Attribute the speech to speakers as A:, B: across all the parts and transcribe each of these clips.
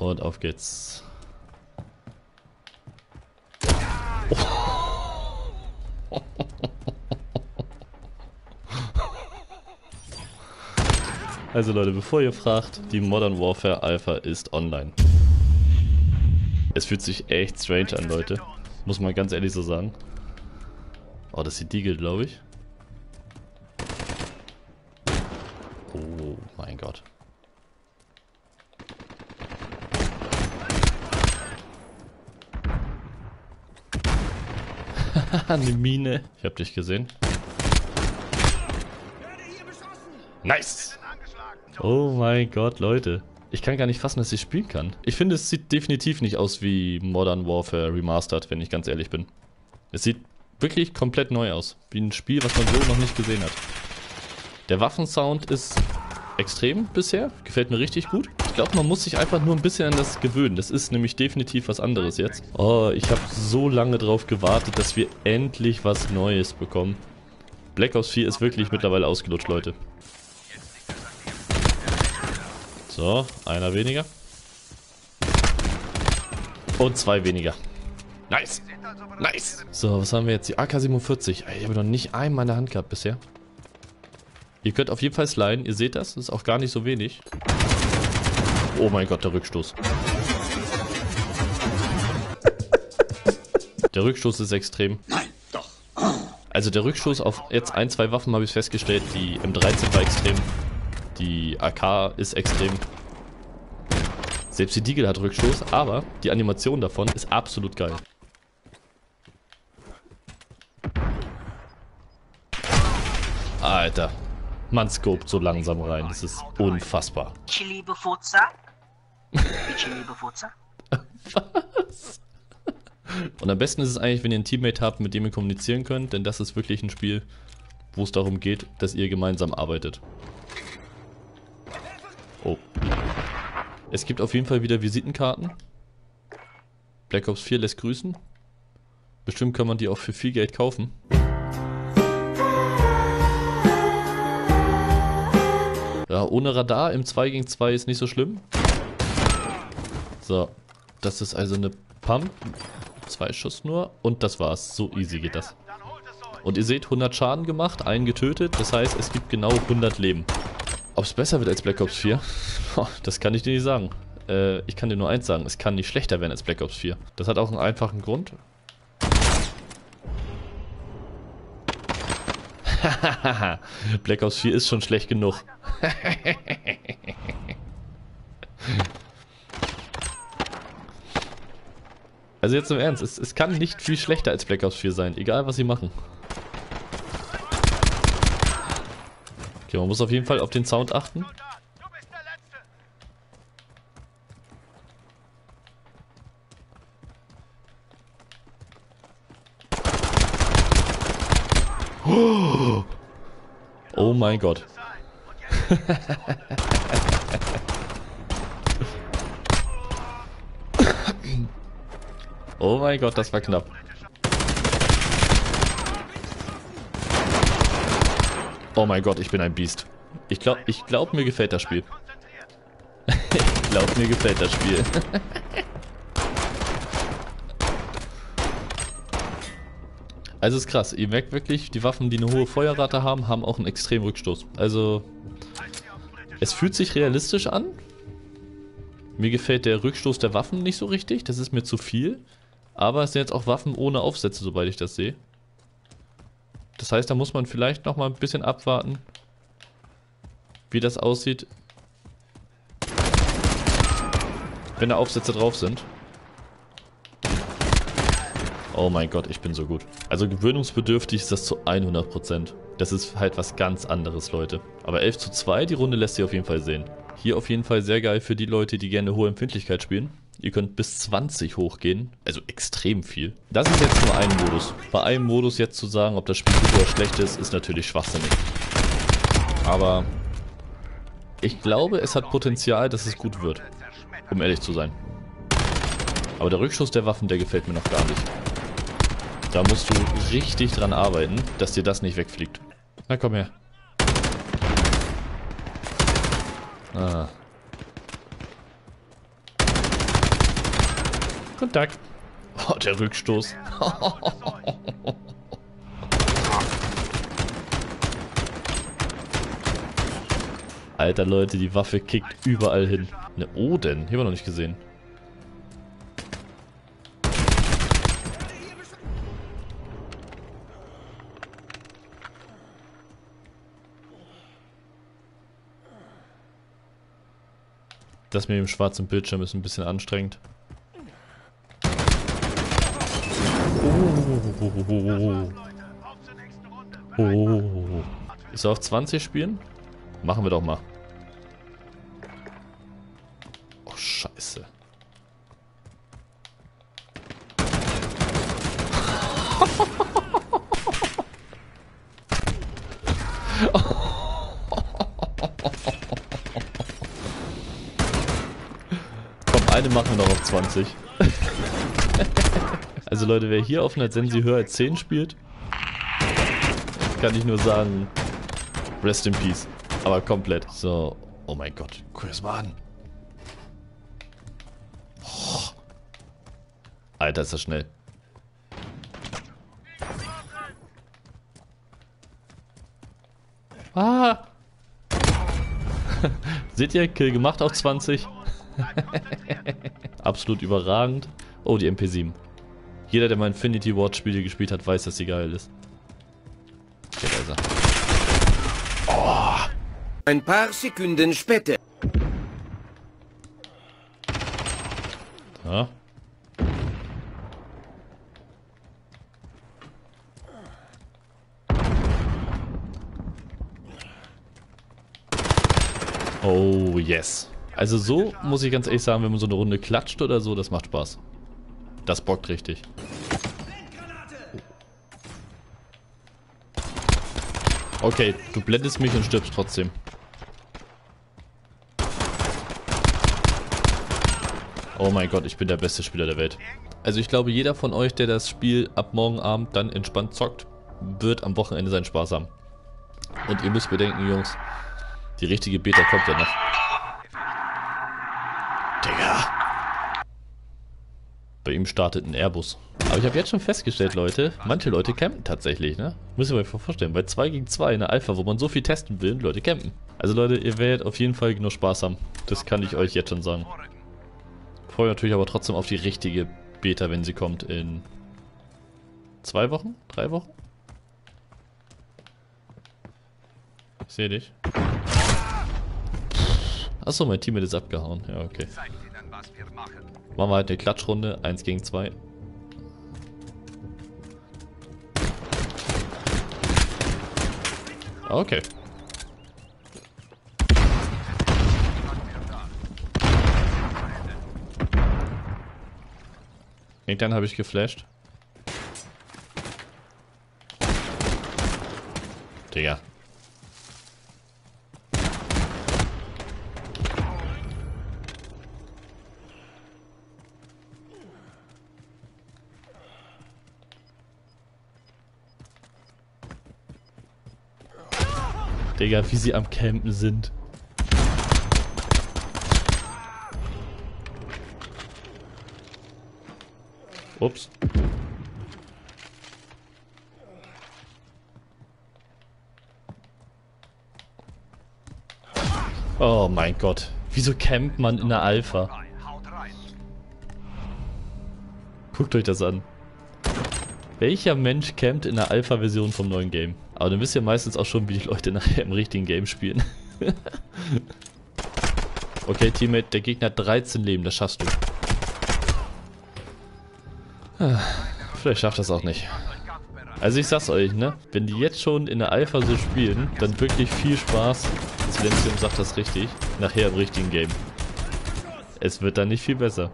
A: Und auf geht's. Also Leute, bevor ihr fragt, die Modern Warfare Alpha ist online. Es fühlt sich echt strange an, Leute. Muss man ganz ehrlich so sagen. Oh, das ist die Deagle, glaube ich. Oh mein Gott. Eine Mine. Ich hab dich gesehen. Nice! Oh mein Gott, Leute. Ich kann gar nicht fassen, dass ich spielen kann. Ich finde, es sieht definitiv nicht aus wie Modern Warfare Remastered, wenn ich ganz ehrlich bin. Es sieht wirklich komplett neu aus. Wie ein Spiel, was man so noch nicht gesehen hat. Der Waffensound ist extrem bisher. Gefällt mir richtig gut. Ich glaube, man muss sich einfach nur ein bisschen an das gewöhnen. Das ist nämlich definitiv was anderes jetzt. Oh, ich habe so lange drauf gewartet, dass wir endlich was Neues bekommen. Black Ops 4 ist wirklich mittlerweile ausgelutscht, Leute. So, einer weniger. Und zwei weniger. Nice. Nice. So, was haben wir jetzt? Die AK-47. Ich habe noch nicht einmal in der Hand gehabt bisher. Ihr könnt auf jeden Fall sliden. Ihr seht das. Das ist auch gar nicht so wenig. Oh mein Gott, der Rückstoß. Der Rückstoß ist extrem. Nein, doch. Also der Rückstoß auf jetzt ein, zwei Waffen habe ich festgestellt. Die M13 war extrem. Die AK ist extrem. Selbst die Deagle hat Rückstoß, aber die Animation davon ist absolut geil. Alter, man scoped so langsam rein, das ist unfassbar. Chili Befurzer? Chili Befurzer? Was? Und am besten ist es eigentlich, wenn ihr ein Teammate habt, mit dem ihr kommunizieren könnt, denn das ist wirklich ein Spiel, wo es darum geht, dass ihr gemeinsam arbeitet. Oh. Es gibt auf jeden Fall wieder Visitenkarten. Black Ops 4 lässt grüßen. Bestimmt kann man die auch für viel Geld kaufen. Ohne Radar im 2 gegen 2 ist nicht so schlimm. So, das ist also eine Pump. Zwei Schuss nur und das war's. So easy geht das. Und ihr seht, 100 Schaden gemacht, einen getötet. Das heißt, es gibt genau 100 Leben. Ob es besser wird als Black Ops 4? das kann ich dir nicht sagen. Äh, ich kann dir nur eins sagen, es kann nicht schlechter werden als Black Ops 4. Das hat auch einen einfachen Grund. Black Ops 4 ist schon schlecht genug. also jetzt im Ernst, es, es kann nicht viel schlechter als Black Ops 4 sein, egal was sie machen. Okay, man muss auf jeden Fall auf den Sound achten. Oh mein Gott. oh mein Gott, das war knapp. Oh mein Gott, ich bin ein Biest. Ich glaube, ich glaub, mir gefällt das Spiel. ich glaube, mir gefällt das Spiel. also ist krass. Ihr merkt wirklich, die Waffen, die eine hohe Feuerrate haben, haben auch einen extremen Rückstoß. Also, es fühlt sich realistisch an. Mir gefällt der Rückstoß der Waffen nicht so richtig. Das ist mir zu viel. Aber es sind jetzt auch Waffen ohne Aufsätze, sobald ich das sehe. Das heißt, da muss man vielleicht noch mal ein bisschen abwarten, wie das aussieht, wenn da Aufsätze drauf sind. Oh mein Gott, ich bin so gut. Also gewöhnungsbedürftig ist das zu 100%. Das ist halt was ganz anderes, Leute. Aber 11 zu 2, die Runde lässt sich auf jeden Fall sehen. Hier auf jeden Fall sehr geil für die Leute, die gerne hohe Empfindlichkeit spielen. Ihr könnt bis 20 hochgehen, also extrem viel. Das ist jetzt nur ein Modus. Bei einem Modus jetzt zu sagen, ob das Spiel gut oder schlecht ist, ist natürlich schwachsinnig. Aber ich glaube, es hat Potenzial, dass es gut wird. Um ehrlich zu sein. Aber der Rückschuss der Waffen, der gefällt mir noch gar nicht. Da musst du richtig dran arbeiten, dass dir das nicht wegfliegt. Na komm her. Ah. Kontakt. Oh, der Rückstoß. Alter Leute, die Waffe kickt überall hin. Eine Oden, hier haben wir noch nicht gesehen. Das mit dem schwarzen Bildschirm ist ein bisschen anstrengend. Oh. Oh. Ist er auf 20 spielen? Machen wir doch mal. Noch auf 20. also Leute, wer hier auf einer Sensi höher als 10 spielt, kann ich nur sagen, rest in peace. Aber komplett. So, oh mein Gott, guck das mal an. Oh. Alter, ist das schnell. Ah! Seht ihr, Kill gemacht auf 20. Absolut überragend. Oh, die MP7. Jeder, der mal Infinity Ward Spiele gespielt hat, weiß, dass sie geil ist. Okay, da ist er.
B: Oh. Ein paar Sekunden später.
A: Ja. Oh, yes. Also so muss ich ganz ehrlich sagen, wenn man so eine Runde klatscht oder so, das macht Spaß. Das bockt richtig. Okay, du blendest mich und stirbst trotzdem. Oh mein Gott, ich bin der beste Spieler der Welt. Also ich glaube, jeder von euch, der das Spiel ab morgen Abend dann entspannt zockt, wird am Wochenende seinen Spaß haben. Und ihr müsst bedenken, Jungs, die richtige Beta kommt ja noch. Digga. Bei ihm startet ein Airbus. Aber ich habe jetzt schon festgestellt, Leute, manche Leute campen tatsächlich, ne? Müssen wir euch vorstellen. Bei 2 gegen 2 in der Alpha, wo man so viel testen will, Leute campen. Also Leute, ihr werdet auf jeden Fall genug Spaß haben. Das kann ich euch jetzt schon sagen. Freue natürlich aber trotzdem auf die richtige Beta, wenn sie kommt in zwei Wochen? Drei Wochen? Ich sehe dich. Achso, mein Team ist abgehauen. Ja, okay. Machen wir halt eine Klatschrunde. 1 gegen 2. Okay. Irgendwann habe ich geflasht. Digga. Digga, wie sie am Campen sind. Ups. Oh mein Gott. Wieso campt man in der Alpha? Guckt euch das an. Welcher Mensch campt in der Alpha-Version vom neuen Game? Aber dann wisst ihr meistens auch schon, wie die Leute nachher im richtigen Game spielen. okay, Teammate, der Gegner hat 13 Leben, das schaffst du. Vielleicht schafft das auch nicht. Also ich sag's euch, ne? Wenn die jetzt schon in der Alpha so spielen, dann wirklich viel Spaß. Silenzium sagt das richtig. Nachher im richtigen Game. Es wird dann nicht viel besser.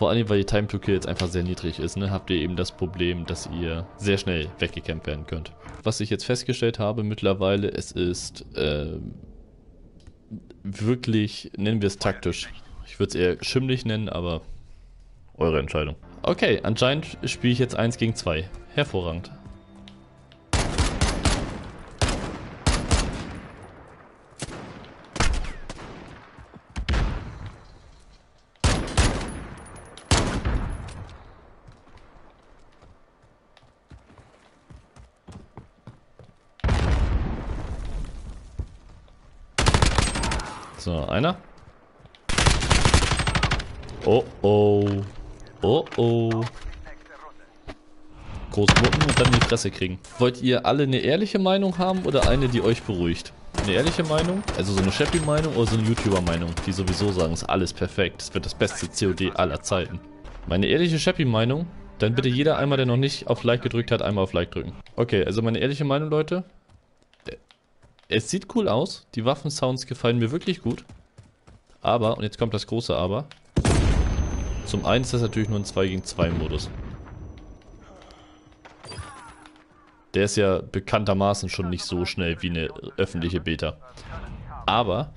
A: Vor allem, weil die Time to Kill jetzt einfach sehr niedrig ist, ne, habt ihr eben das Problem, dass ihr sehr schnell weggekämpft werden könnt. Was ich jetzt festgestellt habe mittlerweile, es ist äh, wirklich, nennen wir es taktisch. Ich würde es eher schimmlig nennen, aber eure Entscheidung. Okay, anscheinend spiele ich jetzt 1 gegen 2. Hervorragend. So, einer. Oh oh. Oh oh. Groß mucken und dann die Fresse kriegen. Wollt ihr alle eine ehrliche Meinung haben oder eine, die euch beruhigt? Eine ehrliche Meinung, also so eine Shappy-Meinung oder so eine YouTuber-Meinung, die sowieso sagen, es ist alles perfekt, es wird das beste COD aller Zeiten. Meine ehrliche Shappy-Meinung, dann bitte jeder einmal, der noch nicht auf Like gedrückt hat, einmal auf Like drücken. Okay, also meine ehrliche Meinung, Leute. Es sieht cool aus, die Waffensounds gefallen mir wirklich gut. Aber, und jetzt kommt das große Aber, zum einen ist das natürlich nur ein 2 gegen 2 Modus. Der ist ja bekanntermaßen schon nicht so schnell wie eine öffentliche Beta. Aber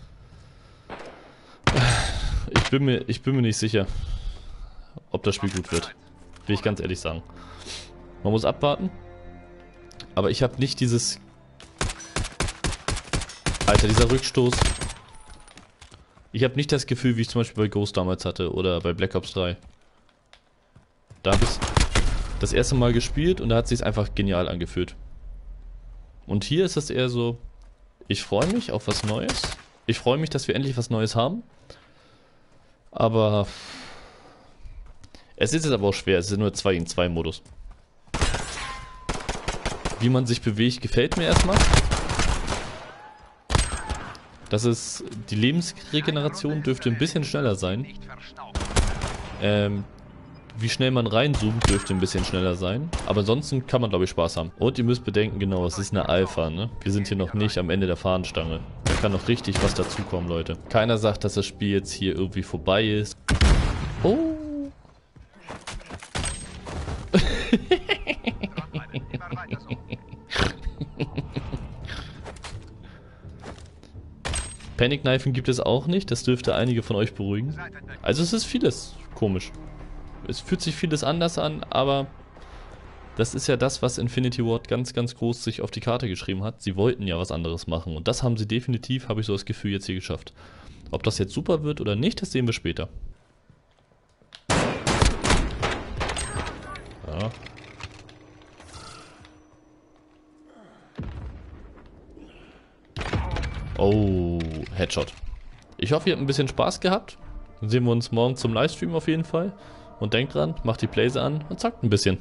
A: ich bin mir, ich bin mir nicht sicher, ob das Spiel gut wird. Will ich ganz ehrlich sagen. Man muss abwarten. Aber ich habe nicht dieses... Alter, dieser Rückstoß. Ich habe nicht das Gefühl, wie ich zum Beispiel bei Ghost damals hatte oder bei Black Ops 3. Da habe ich das erste Mal gespielt und da hat es sich einfach genial angefühlt. Und hier ist es eher so, ich freue mich auf was Neues. Ich freue mich, dass wir endlich was Neues haben. Aber es ist jetzt aber auch schwer, es ist nur 2 in 2 Modus. Wie man sich bewegt, gefällt mir erstmal. Das ist, die Lebensregeneration dürfte ein bisschen schneller sein. Ähm, wie schnell man reinzoomt, dürfte ein bisschen schneller sein. Aber ansonsten kann man, glaube ich, Spaß haben. Und ihr müsst bedenken, genau, es ist eine Alpha, ne? Wir sind hier noch nicht am Ende der Fahnenstange. Da kann noch richtig was dazukommen, Leute. Keiner sagt, dass das Spiel jetzt hier irgendwie vorbei ist. Oh. Panic-Kneifen gibt es auch nicht, das dürfte einige von euch beruhigen. Also es ist vieles komisch es fühlt sich vieles anders an, aber das ist ja das, was Infinity Ward ganz, ganz groß sich auf die Karte geschrieben hat. Sie wollten ja was anderes machen und das haben sie definitiv, habe ich so das Gefühl, jetzt hier geschafft. Ob das jetzt super wird oder nicht, das sehen wir später. Ja. Oh, Headshot. Ich hoffe, ihr habt ein bisschen Spaß gehabt. Dann sehen wir uns morgen zum Livestream auf jeden Fall. Und denkt dran, macht die Blaze an und zackt ein bisschen.